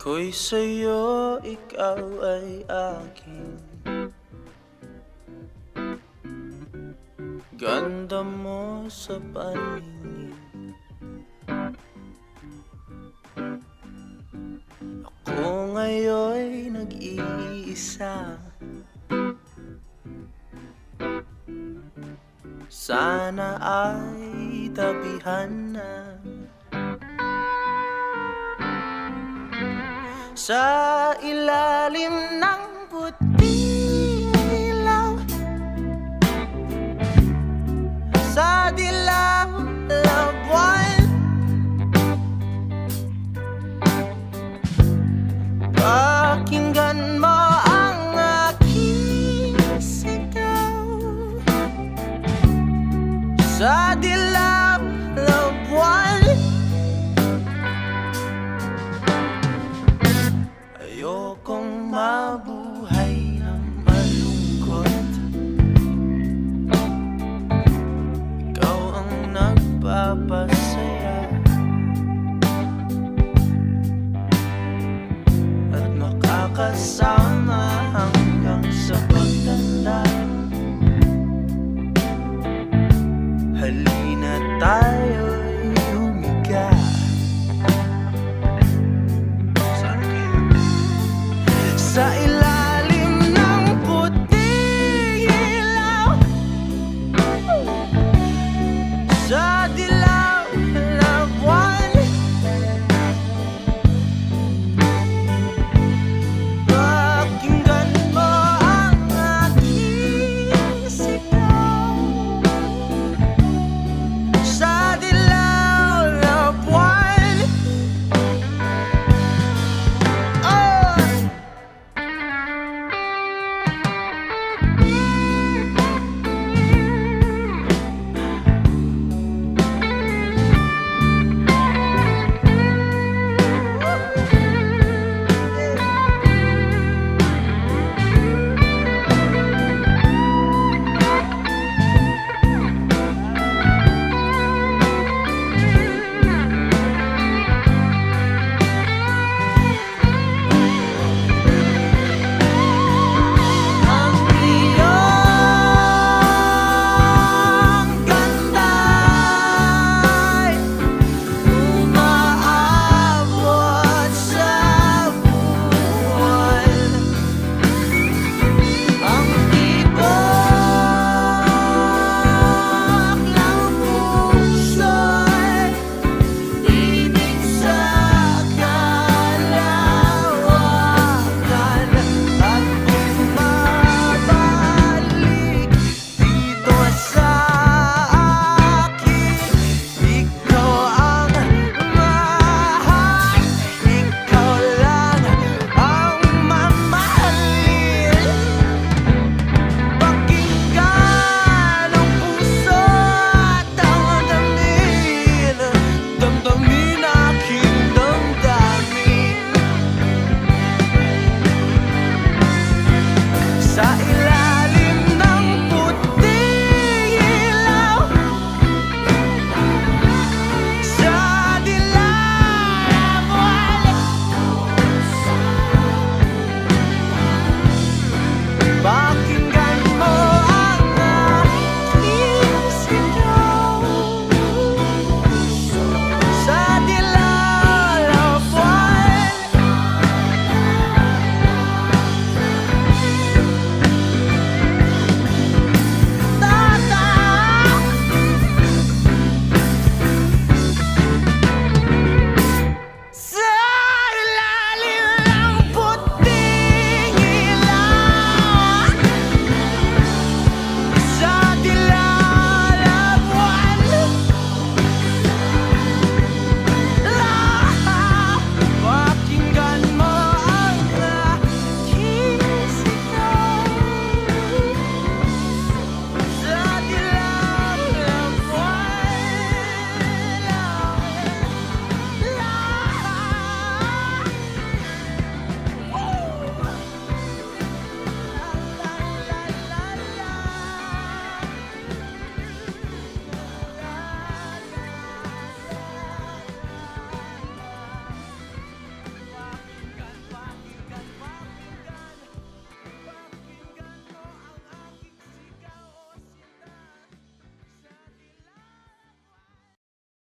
Ako'y sa'yo, ikaw ay akin. Ganda mo sa paningin. Ako ngayon'y nag-iisa. Sana ay tabihan na Ilalim ng hanggang sa